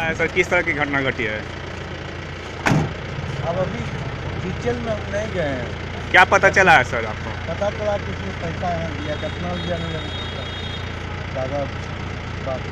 Sir तो किस तरह की घटना घटी है? अब अभी डिटेल में हम नहीं गए हैं। क्या पता चला है सर आपको? पता चला कि पैसा यहाँ दिया कितना लिया नहीं ज़्यादा बात